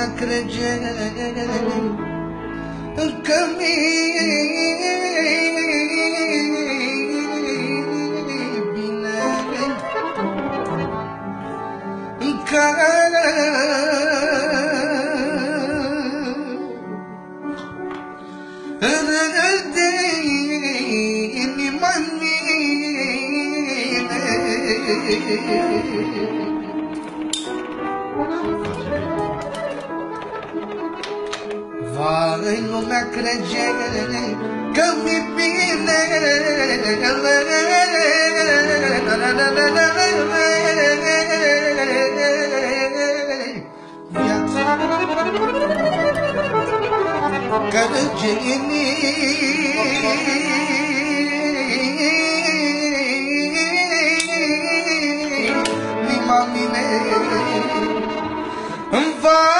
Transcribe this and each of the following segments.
عينك رجال كمين بلال كان Thank you. Mine Vai, lumea crede că mi bine. Viața Inima mine îmi vai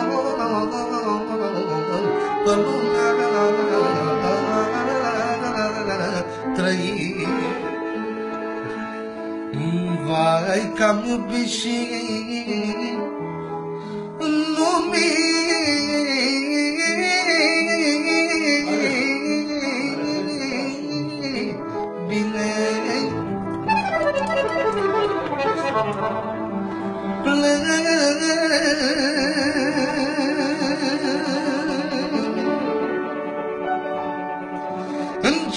kaykambisi numi bile.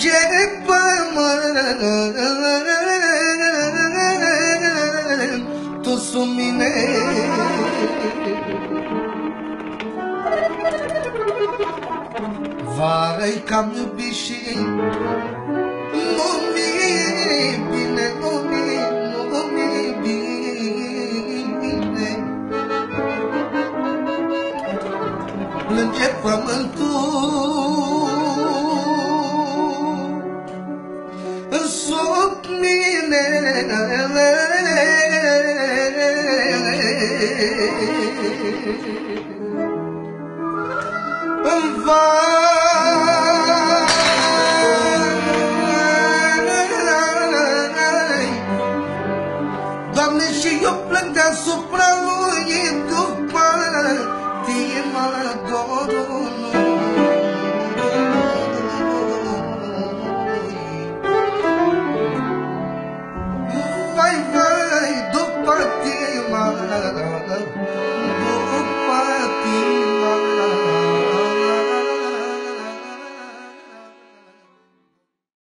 Cep parmağına mine Vai că-am iubit și nu mi bine, nu mi, nu mi bine. Plânge pământul sub mine Îmi vai Doamne, și eu plec deasupra lui după tine dorul love.